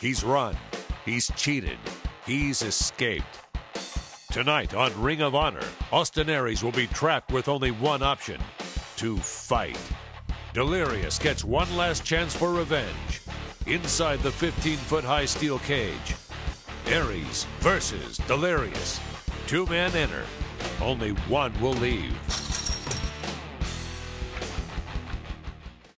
He's run. He's cheated. He's escaped. Tonight on Ring of Honor, Austin Aries will be trapped with only one option to fight. Delirious gets one last chance for revenge inside the 15 foot high steel cage. Aries versus Delirious. Two men enter, only one will leave.